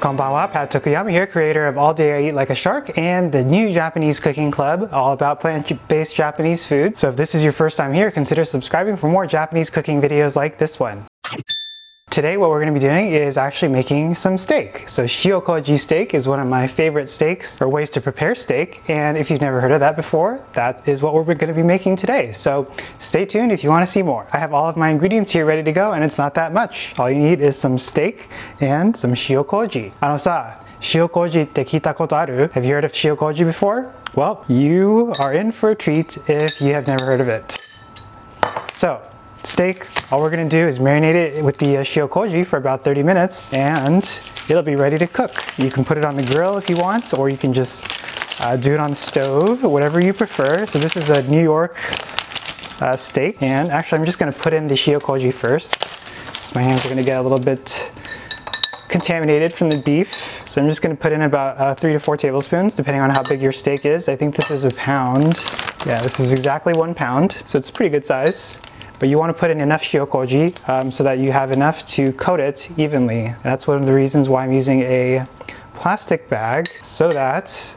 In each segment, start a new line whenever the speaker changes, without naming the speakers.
Konbanwa, Pat Tokuyama here, creator of All Day I Eat Like a Shark and the new Japanese cooking club, all about plant-based Japanese food. So if this is your first time here, consider subscribing for more Japanese cooking videos like this one. Today what we're going to be doing is actually making some steak. So shiokoji steak is one of my favorite steaks or ways to prepare steak and if you've never heard of that before that is what we're going to be making today. So stay tuned if you want to see more. I have all of my ingredients here ready to go and it's not that much. All you need is some steak and some shiokoji. あのさ、shiokoji って聞いたことある Have you heard of shiokoji before? Well, you are in for a treat if you have never heard of it. So, steak, all we're gonna do is marinate it with the uh, shiokoji for about 30 minutes and it'll be ready to cook. You can put it on the grill if you want or you can just uh, do it on the stove, whatever you prefer. So this is a New York uh, steak and actually I'm just gonna put in the shiokoji first. So my hands are gonna get a little bit contaminated from the beef. So I'm just gonna put in about uh, three to four tablespoons, depending on how big your steak is. I think this is a pound. Yeah, this is exactly one pound, so it's a pretty good size. But you want to put in enough shiokoji um, so that you have enough to coat it evenly. That's one of the reasons why I'm using a plastic bag so that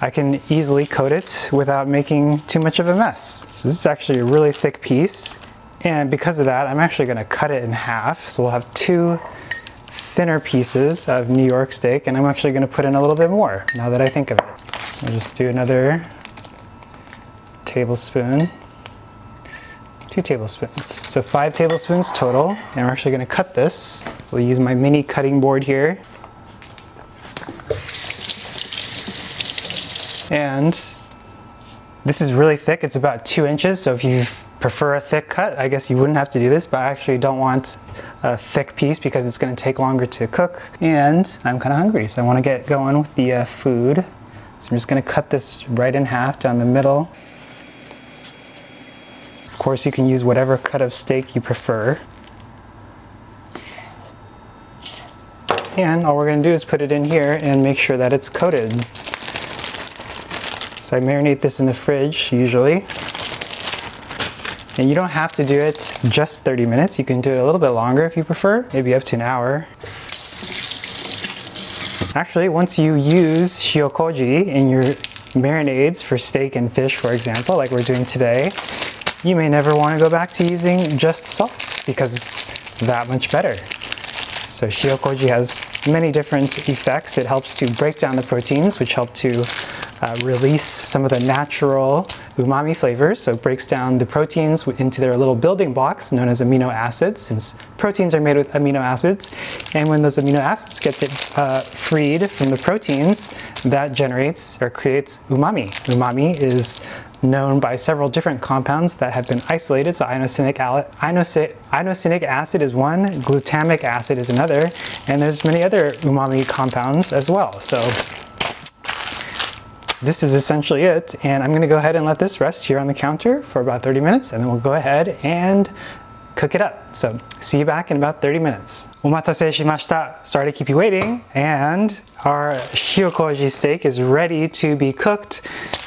I can easily coat it without making too much of a mess. So this is actually a really thick piece. And because of that, I'm actually gonna cut it in half. So we'll have two thinner pieces of New York steak and I'm actually gonna put in a little bit more now that I think of it. I'll just do another tablespoon two tablespoons. So five tablespoons total. And we're actually gonna cut this. So we'll use my mini cutting board here. And this is really thick, it's about two inches. So if you prefer a thick cut, I guess you wouldn't have to do this, but I actually don't want a thick piece because it's gonna take longer to cook. And I'm kinda hungry, so I wanna get going with the uh, food. So I'm just gonna cut this right in half down the middle course, you can use whatever cut of steak you prefer. And all we're going to do is put it in here and make sure that it's coated. So I marinate this in the fridge usually. And you don't have to do it just 30 minutes. You can do it a little bit longer if you prefer, maybe up to an hour. Actually, once you use shiokoji in your marinades for steak and fish, for example, like we're doing today, you may never want to go back to using just salt because it's that much better. So shiokoji has many different effects. It helps to break down the proteins, which help to uh, release some of the natural umami flavors. So it breaks down the proteins into their little building blocks known as amino acids, since proteins are made with amino acids. And when those amino acids get uh, freed from the proteins, that generates or creates umami. Umami is known by several different compounds that have been isolated. So inosinic, inosinic acid is one, glutamic acid is another, and there's many other umami compounds as well. So this is essentially it, and I'm gonna go ahead and let this rest here on the counter for about 30 minutes, and then we'll go ahead and cook it up. So see you back in about 30 minutes. Omatase shimashita. Sorry to keep you waiting. And our shiokoji steak is ready to be cooked.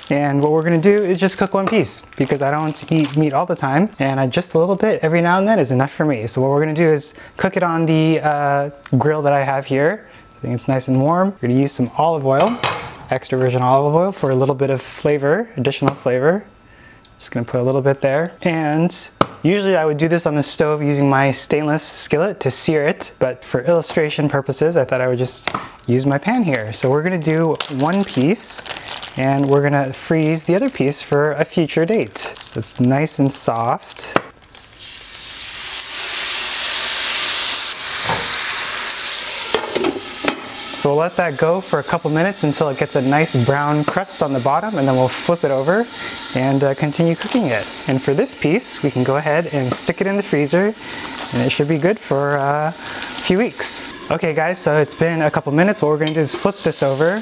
And what we're gonna do is just cook one piece because I don't eat meat all the time and I, just a little bit every now and then is enough for me. So what we're gonna do is cook it on the uh, grill that I have here. I think it's nice and warm. We're gonna use some olive oil, extra virgin olive oil for a little bit of flavor, additional flavor. Just gonna put a little bit there. And Usually I would do this on the stove using my stainless skillet to sear it, but for illustration purposes, I thought I would just use my pan here. So we're gonna do one piece and we're gonna freeze the other piece for a future date. So it's nice and soft. So we'll let that go for a couple minutes until it gets a nice brown crust on the bottom and then we'll flip it over and uh, continue cooking it. And for this piece, we can go ahead and stick it in the freezer and it should be good for uh, a few weeks. Okay guys, so it's been a couple minutes. What we're gonna do is flip this over.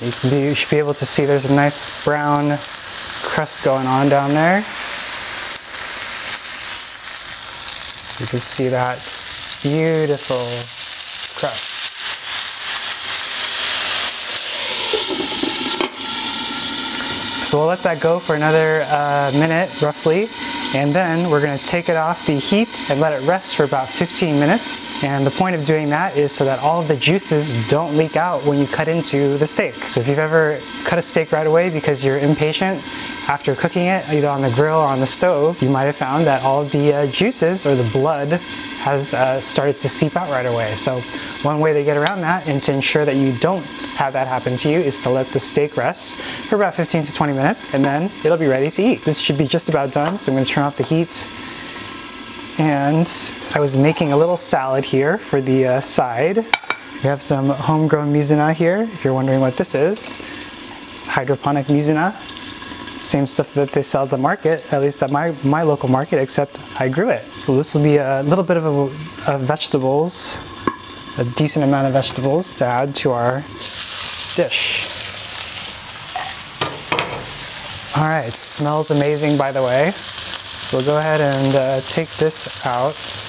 You, be, you should be able to see there's a nice brown crust going on down there. You can see that beautiful crust. So we'll let that go for another uh, minute roughly And then we're gonna take it off the heat and let it rest for about 15 minutes. And the point of doing that is so that all of the juices don't leak out when you cut into the steak. So if you've ever cut a steak right away because you're impatient, after cooking it, either on the grill or on the stove, you might have found that all the uh, juices or the blood has uh, started to seep out right away. So one way to get around that and to ensure that you don't have that happen to you is to let the steak rest for about 15 to 20 minutes and then it'll be ready to eat. This should be just about done, so I'm gonna turn off the heat. And I was making a little salad here for the uh, side. We have some homegrown mizuna here, if you're wondering what this is. It's hydroponic mizuna same stuff that they sell at the market, at least at my, my local market, except I grew it. So this will be a little bit of, a, of vegetables, a decent amount of vegetables to add to our dish. All right, it smells amazing by the way. So we'll go ahead and uh, take this out.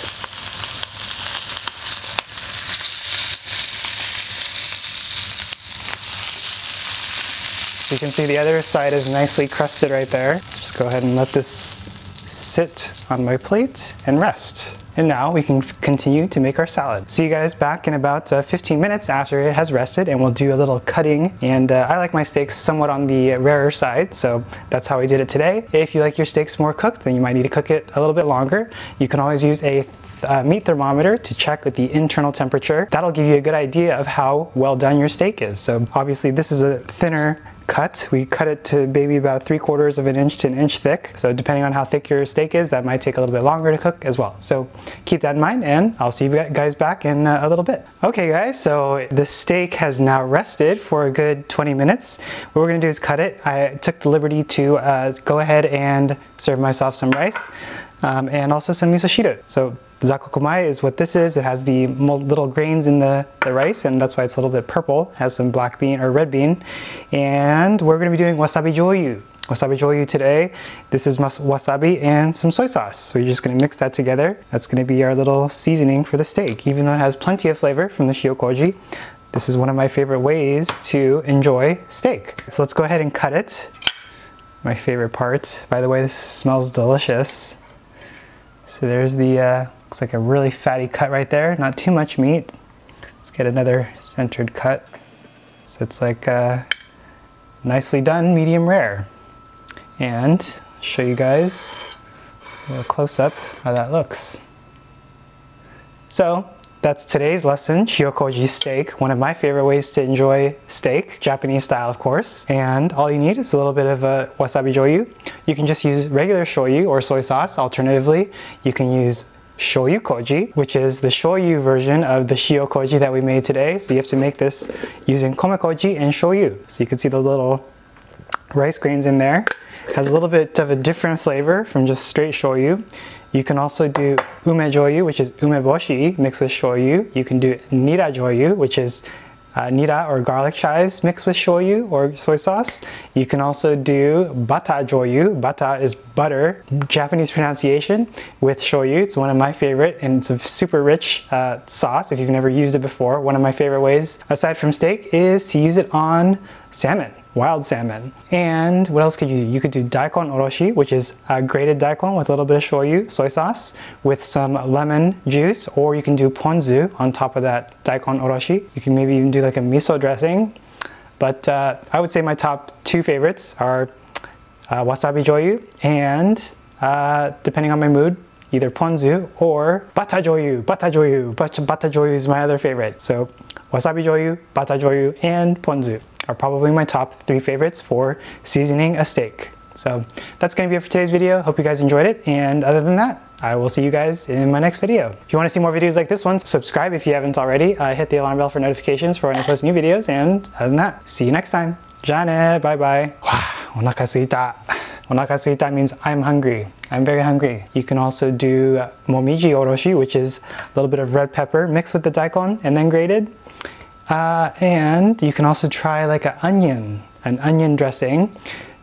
You can see the other side is nicely crusted right there. Just go ahead and let this sit on my plate and rest. And now we can continue to make our salad. See you guys back in about uh, 15 minutes after it has rested and we'll do a little cutting. And uh, I like my steaks somewhat on the rarer side, so that's how we did it today. If you like your steaks more cooked, then you might need to cook it a little bit longer. You can always use a uh, meat thermometer to check with the internal temperature. That'll give you a good idea of how well done your steak is. So obviously this is a thinner cut. We cut it to maybe about three quarters of an inch to an inch thick. So depending on how thick your steak is, that might take a little bit longer to cook as well. So keep that in mind and I'll see you guys back in uh, a little bit. Okay guys, so the steak has now rested for a good 20 minutes. What we're gonna do is cut it. I took the liberty to uh, go ahead and serve myself some rice um, and also some miso shiru. So Zakkokumai is what this is. It has the little grains in the, the rice and that's why it's a little bit purple. It has some black bean or red bean. And we're gonna be doing wasabi joyu. Wasabi joyu today. This is wasabi and some soy sauce. So you're just gonna mix that together. That's gonna be our little seasoning for the steak. Even though it has plenty of flavor from the shiokoji, this is one of my favorite ways to enjoy steak. So let's go ahead and cut it. My favorite part. By the way, this smells delicious. So there's the, uh, looks like a really fatty cut right there. Not too much meat. Let's get another centered cut. So it's like uh, nicely done, medium rare. And show you guys a little close up how that looks. So that's today's lesson, shiokoji steak, one of my favorite ways to enjoy steak, Japanese style of course. And all you need is a little bit of a wasabi joyu. You can just use regular shoyu or soy sauce. Alternatively, you can use shoyu koji, which is the shoyu version of the shio koji that we made today. So you have to make this using kome koji and shoyu. So you can see the little rice grains in there. It has a little bit of a different flavor from just straight shoyu. You can also do ume joyu, which is umeboshi mixed with shoyu. You can do nira joyu, which is uh, nira or garlic chives mixed with shoyu or soy sauce. You can also do bata joyu. Bata is butter, Japanese pronunciation, with shoyu. It's one of my favorite and it's a super rich uh, sauce if you've never used it before. One of my favorite ways, aside from steak, is to use it on salmon wild salmon. And what else could you do? You could do daikon oroshi, which is a grated daikon with a little bit of shoyu, soy sauce, with some lemon juice, or you can do ponzu on top of that daikon oroshi. You can maybe even do like a miso dressing. But uh, I would say my top two favorites are uh, wasabi joyu and uh, depending on my mood, either ponzu or bata joyu. Bata joyu. Bata, bata joyu is my other favorite. So wasabi joyu, bata joyu, and ponzu are probably my top three favorites for seasoning a steak. So that's going to be it for today's video. Hope you guys enjoyed it. And other than that, I will see you guys in my next video. If you want to see more videos like this one, subscribe if you haven't already. Uh, hit the alarm bell for notifications for when I post new videos. And other than that, see you next time. Jane, bye bye. Onaka suita. Onaka suita means I'm hungry. I'm very hungry. You can also do momiji oroshi, which is a little bit of red pepper mixed with the daikon and then grated. Uh, and you can also try like an onion, an onion dressing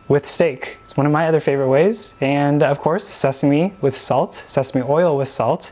with steak. It's one of my other favorite ways. And of course, sesame with salt, sesame oil with salt.